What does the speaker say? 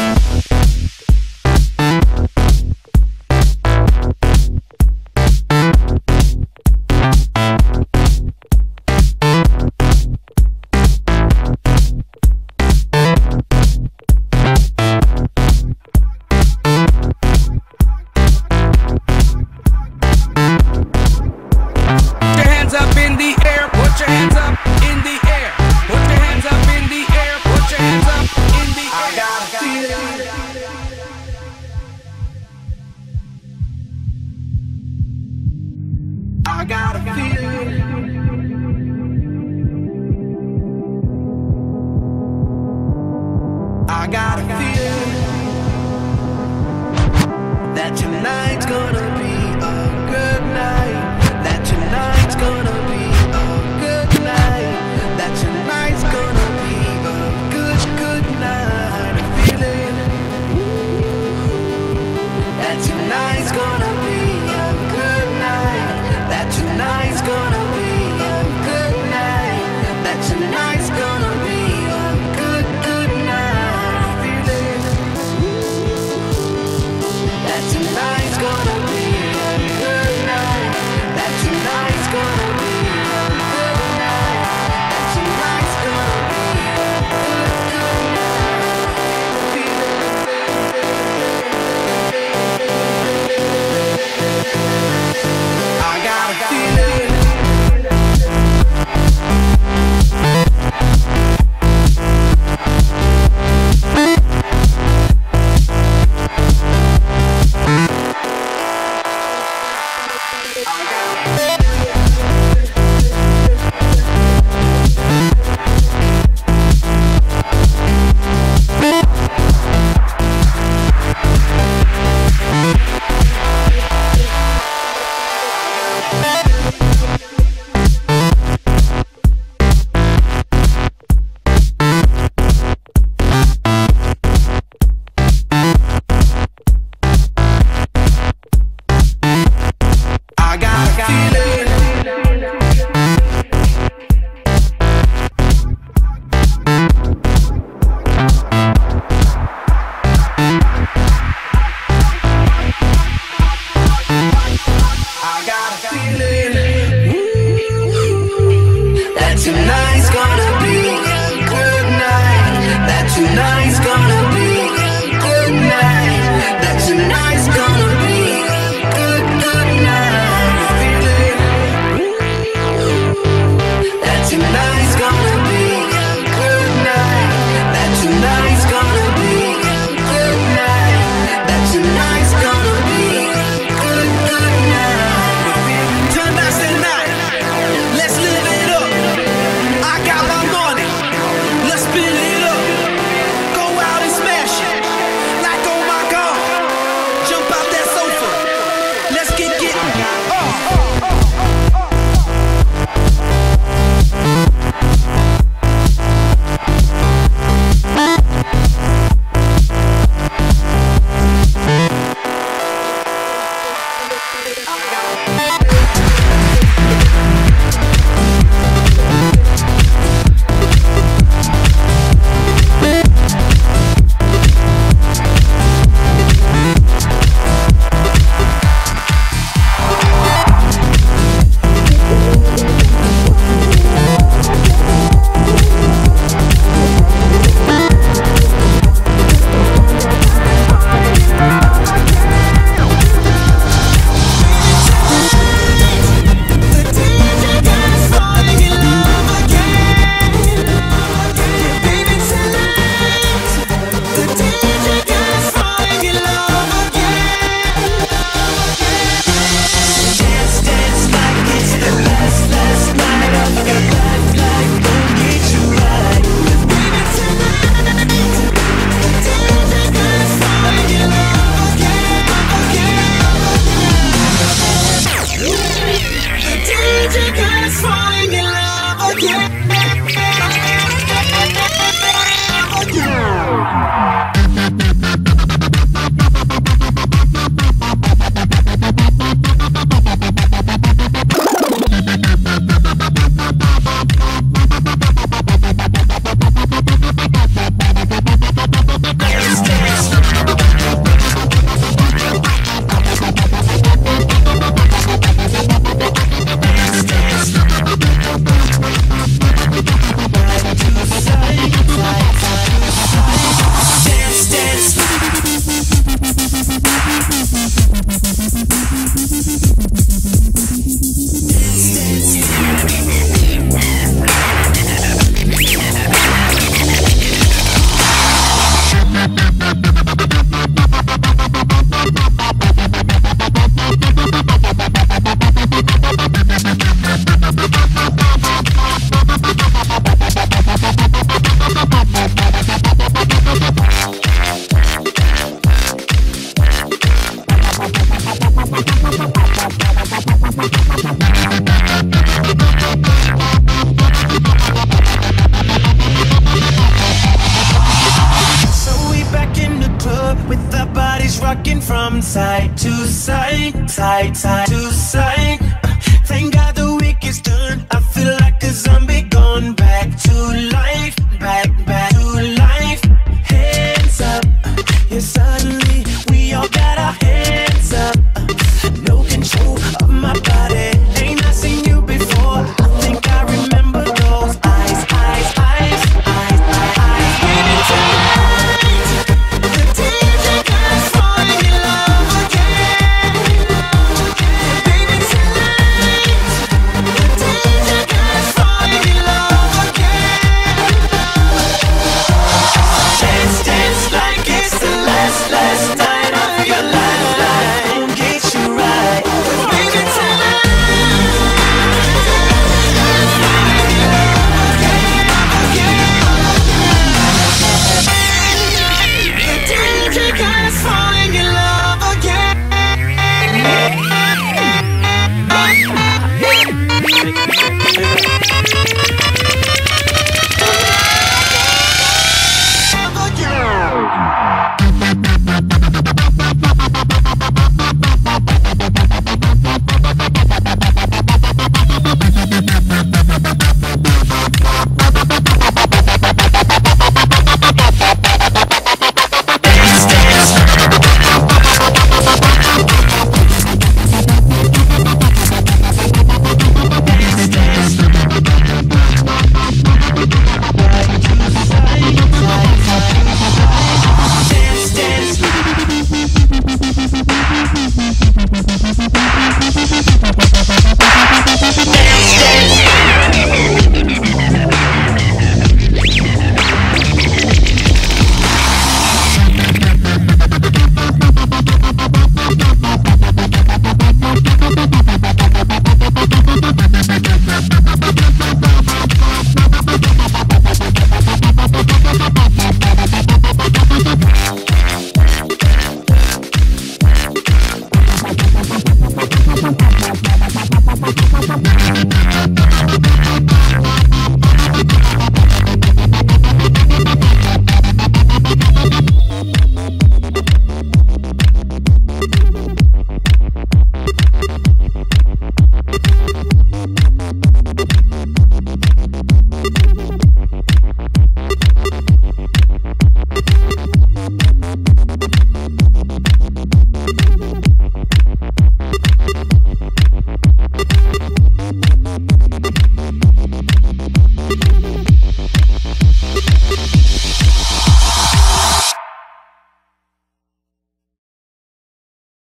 Bye. I got a feeling. I got a feeling that tonight's gonna That side to side, side, side to side. Thank God the week is done. I feel like a zombie.